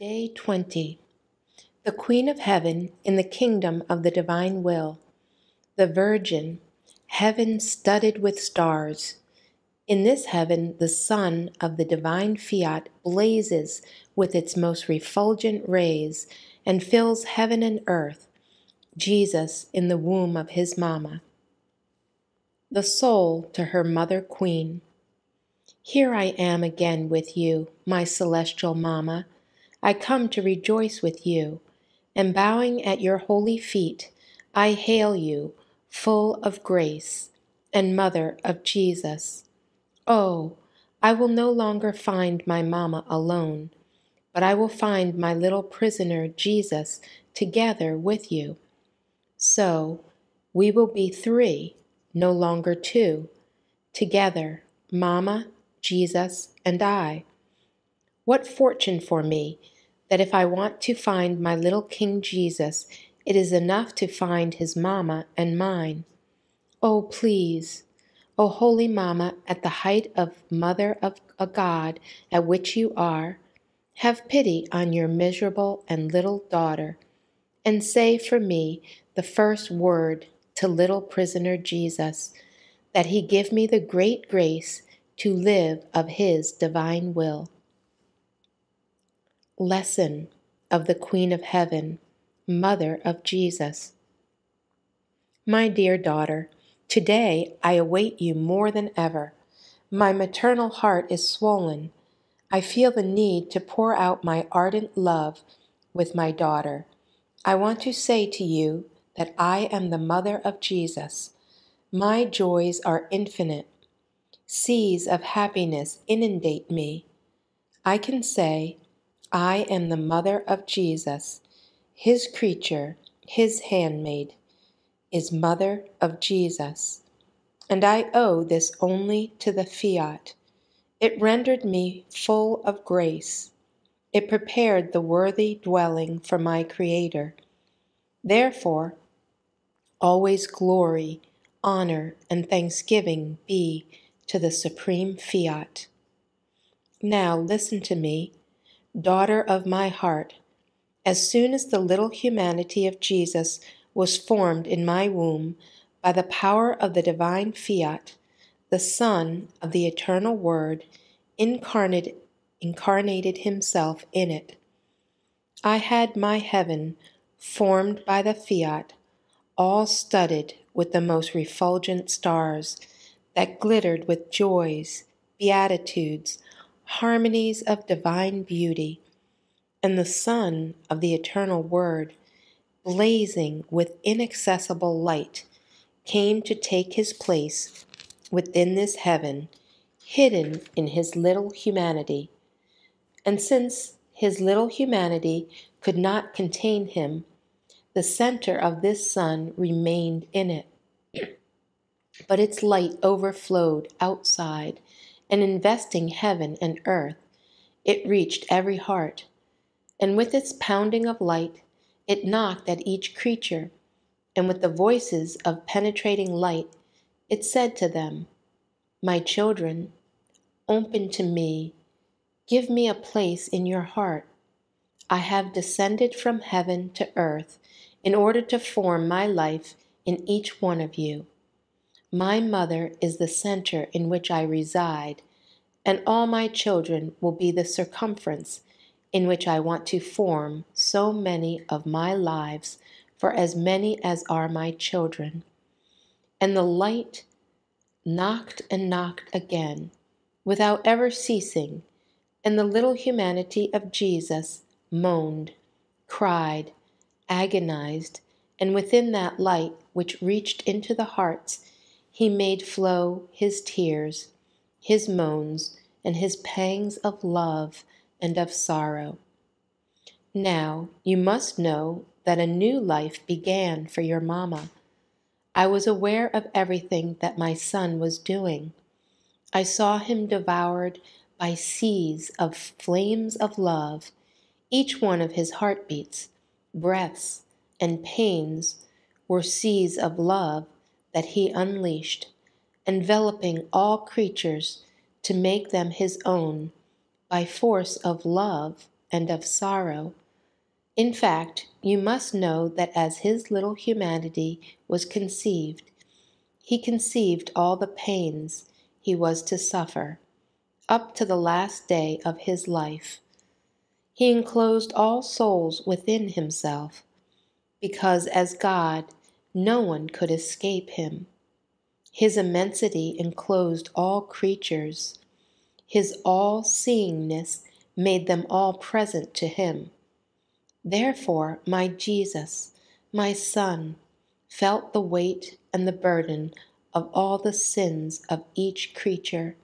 Day 20 The Queen of Heaven in the Kingdom of the Divine Will. The Virgin, heaven studded with stars. In this heaven, the sun of the divine fiat blazes with its most refulgent rays and fills heaven and earth. Jesus in the womb of his Mama. The soul to her mother queen. Here I am again with you, my celestial Mamma. I come to rejoice with you, and bowing at your holy feet, I hail you, full of grace, and Mother of Jesus. Oh, I will no longer find my Mamma alone, but I will find my little prisoner Jesus together with you. So we will be three, no longer two, together, Mamma, Jesus, and I. What fortune for me that if I want to find my little King Jesus, it is enough to find his mamma and mine. Oh, please, O Holy Mamma, at the height of Mother of a God at which you are, have pity on your miserable and little daughter, and say for me the first word to little prisoner Jesus, that he give me the great grace to live of His divine will. Lesson of the Queen of Heaven, Mother of Jesus. My dear daughter, today I await you more than ever. My maternal heart is swollen. I feel the need to pour out my ardent love with my daughter. I want to say to you that I am the mother of Jesus. My joys are infinite seas of happiness inundate me, I can say, I am the mother of Jesus, his creature, his handmaid, is mother of Jesus. And I owe this only to the fiat. It rendered me full of grace. It prepared the worthy dwelling for my Creator. Therefore, always glory, honor, and thanksgiving be to the supreme fiat. Now listen to me, daughter of my heart. As soon as the little humanity of Jesus was formed in my womb by the power of the divine fiat, the Son of the eternal Word incarnated, incarnated himself in it. I had my heaven formed by the fiat, all studded with the most refulgent stars that glittered with joys, beatitudes, harmonies of divine beauty, and the sun of the eternal Word, blazing with inaccessible light, came to take his place within this heaven, hidden in his little humanity. And since his little humanity could not contain him, the center of this sun remained in it but its light overflowed outside, and investing heaven and earth, it reached every heart. And with its pounding of light, it knocked at each creature, and with the voices of penetrating light, it said to them, My children, open to me, give me a place in your heart. I have descended from heaven to earth in order to form my life in each one of you. My mother is the center in which I reside, and all my children will be the circumference in which I want to form so many of my lives for as many as are my children. And the light knocked and knocked again, without ever ceasing, and the little humanity of Jesus moaned, cried, agonized, and within that light which reached into the hearts, he made flow his tears, his moans, and his pangs of love and of sorrow. Now you must know that a new life began for your mamma. I was aware of everything that my son was doing. I saw him devoured by seas of flames of love. Each one of his heartbeats, breaths, and pains were seas of love that he unleashed, enveloping all creatures to make them his own by force of love and of sorrow. In fact, you must know that as his little humanity was conceived, he conceived all the pains he was to suffer, up to the last day of his life. He enclosed all souls within himself, because as God, no one could escape him. His immensity enclosed all creatures. His all seeingness made them all present to him. Therefore, my Jesus, my Son, felt the weight and the burden of all the sins of each creature.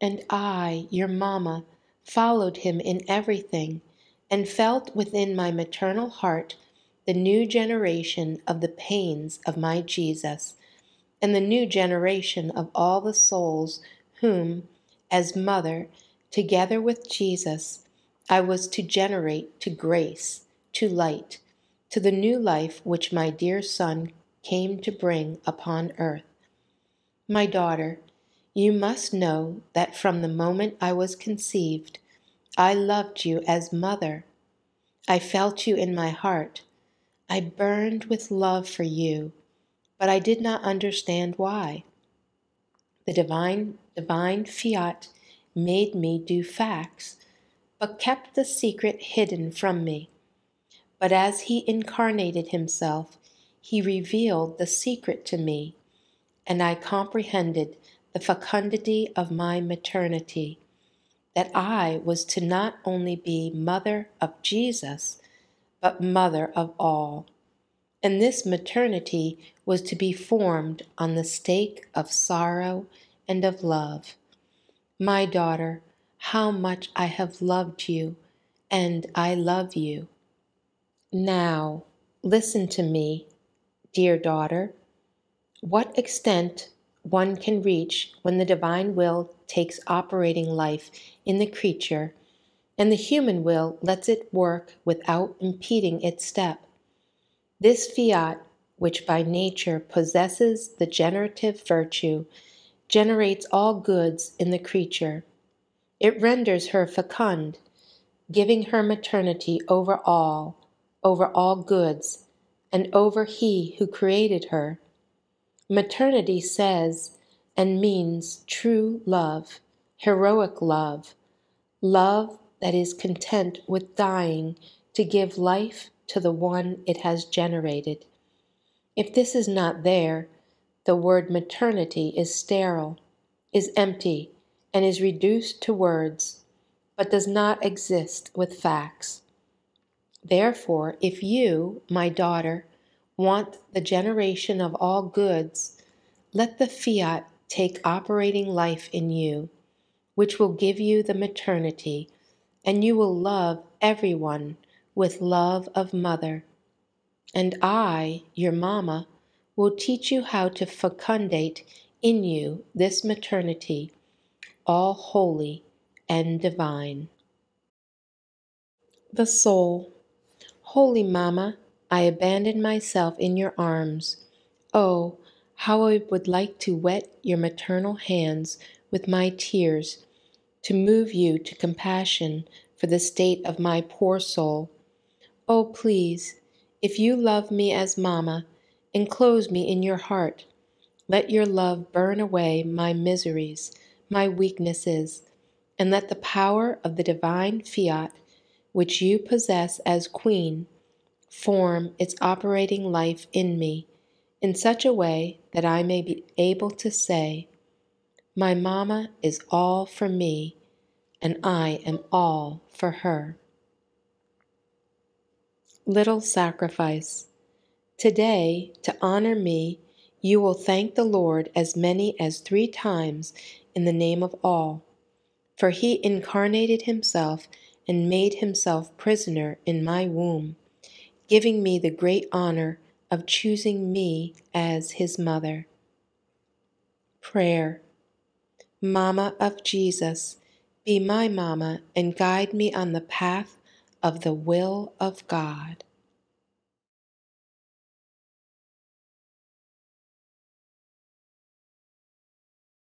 And I, your mamma, followed him in everything, and felt within my maternal heart the new generation of the pains of my Jesus, and the new generation of all the souls whom, as mother, together with Jesus, I was to generate to grace, to light, to the new life which my dear Son came to bring upon earth. My daughter, you must know that from the moment I was conceived, I loved you as mother. I felt you in my heart. I burned with love for you, but I did not understand why. The divine divine fiat made me do facts, but kept the secret hidden from me. But as he incarnated himself, he revealed the secret to me, and I comprehended the fecundity of my maternity, that I was to not only be mother of Jesus, but mother of all. And this maternity was to be formed on the stake of sorrow and of love. My daughter, how much I have loved you, and I love you. Now, listen to me, dear daughter. What extent one can reach when the divine will takes operating life in the creature and the human will lets it work without impeding its step. This fiat, which by nature possesses the generative virtue, generates all goods in the creature. It renders her fecund, giving her maternity over all, over all goods, and over He who created her. Maternity says and means true love, heroic love, love that is content with dying to give life to the one it has generated. If this is not there, the word maternity is sterile, is empty, and is reduced to words, but does not exist with facts. Therefore, if you, my daughter, want the generation of all goods, let the fiat take operating life in you, which will give you the maternity, and you will love everyone with love of mother. And I, your mamma, will teach you how to fecundate in you this maternity, all holy and divine. The Soul. Holy Mamma, I abandon myself in your arms. Oh, how I would like to wet your maternal hands with my tears, to move you to compassion for the state of my poor soul. Oh, please, if you love me as Mamma, Enclose me in your heart. Let your love burn away my miseries, my weaknesses, and let the power of the divine fiat, which you possess as Queen, form its operating life in me in such a way that I may be able to say, My Mamma is all for me, and I am all for her. Little Sacrifice Today, to honor me, you will thank the Lord as many as three times in the name of all. For he incarnated himself and made himself prisoner in my womb, giving me the great honor of choosing me as his mother. Prayer Mama of Jesus, be my Mama and guide me on the path of the will of God.